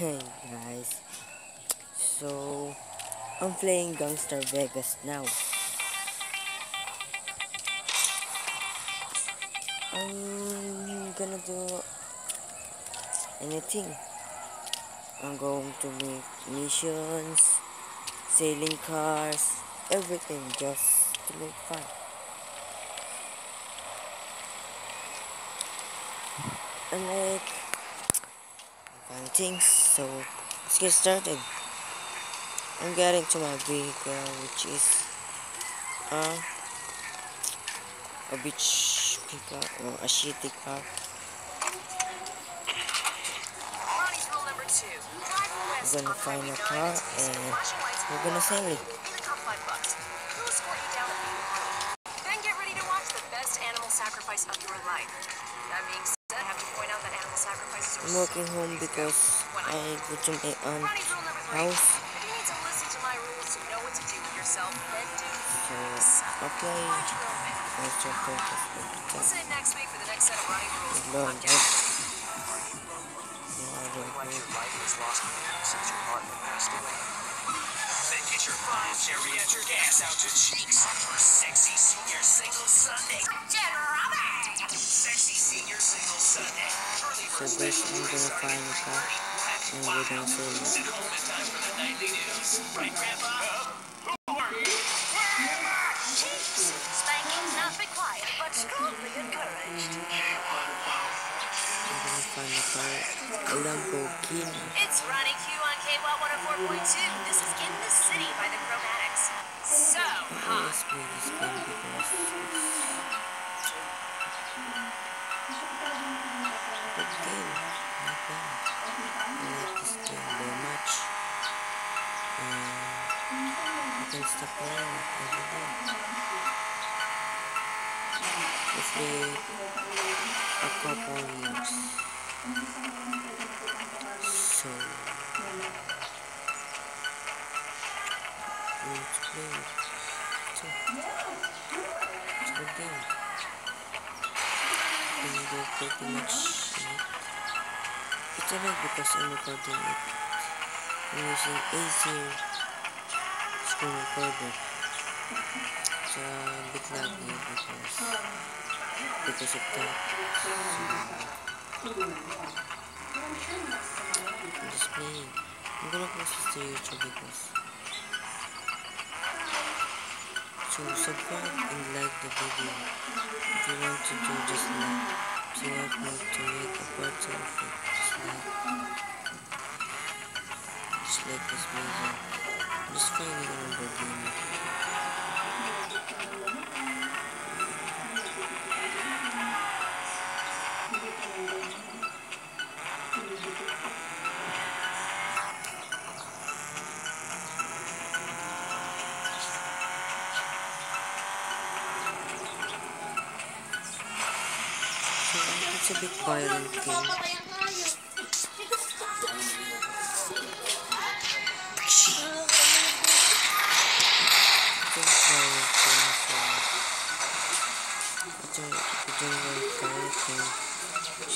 Hey guys, so I'm playing Gangstar Vegas now. I'm gonna do anything. I'm going to make missions, sailing cars, everything just to make fun. I like fun things, so let's get started. I'm getting to my vehicle, which is uh, a beach pickup or a shitty car. We're gonna find a car and we're gonna sail it. Then get ready to watch the best animal sacrifice of your life. That being said, I have to point out that I'm walking home because I I go to my aunt's Ronnie's rule number three. house, If you need to listen to my rules to know what to do with yourself, then do so yourself. I'll play Mind your own man. Gangstar Vegas We'll every see you next week for the next set of Ronnie rules. Lord, I'm down. Like your life was lost since your partner passed away. Then get your five geriatric ass out to Cheeks for Sexy Senior Single Sunday. Sexy Senior Single Sunday. Early So guys, special gonna find a car and we're gonna sail it. The. It's Ronnie Q on KWAT 104.2. This is In the City by the Chromatics. So hot. always play this game it's not bad. I like this game very much. And I can stop playing it every day. Hopefully a couple years. So let's play it. So, it's a good game. And you go pretty much alright because I'm recording it. I'm using Acer screen recorder. It's a bit laggy because because of that. So, I'm just playing. I'm gonna post this to YouTube because so subscribe and like the video if you want to do just like so help me to make a part of it just like just this video just finding a Lamborghini so it's a bit violent game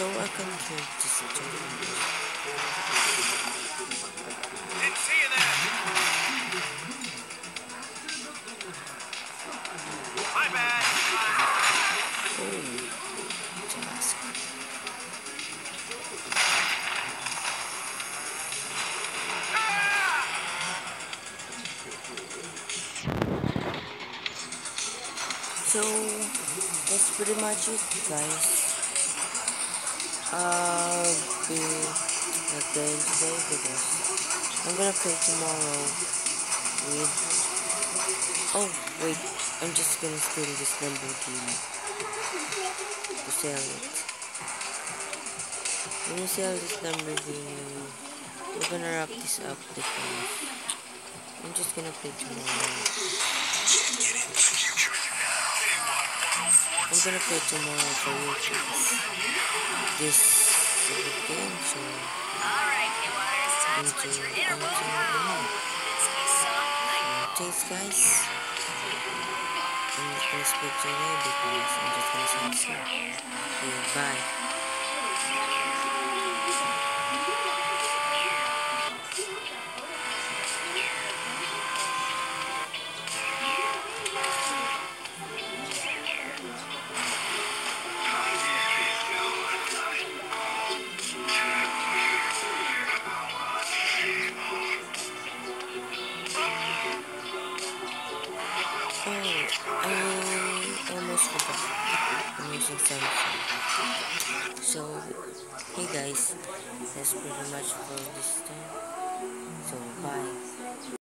so I can kill this gentleman. Didn't see you there. My bad. Oh. So that's pretty much it, guys. I'll be not playing today because I'm gonna play tomorrow with Oh, wait. I'm just gonna steal this Lamborghini. To sell it. When you sell this Lamborghini, we're gonna wrap this up because I'm just gonna play tomorrow. I'm gonna play tomorrow for you guys. This is a good game, so Alright, K-Waters, time to let your inner wolf out. It's a song night. Thanks guys. I'm not gonna speak today because I'm just gonna say bye. I almost forgot. I'm using Samsung. So, hey guys, that's pretty much for this time. So, bye.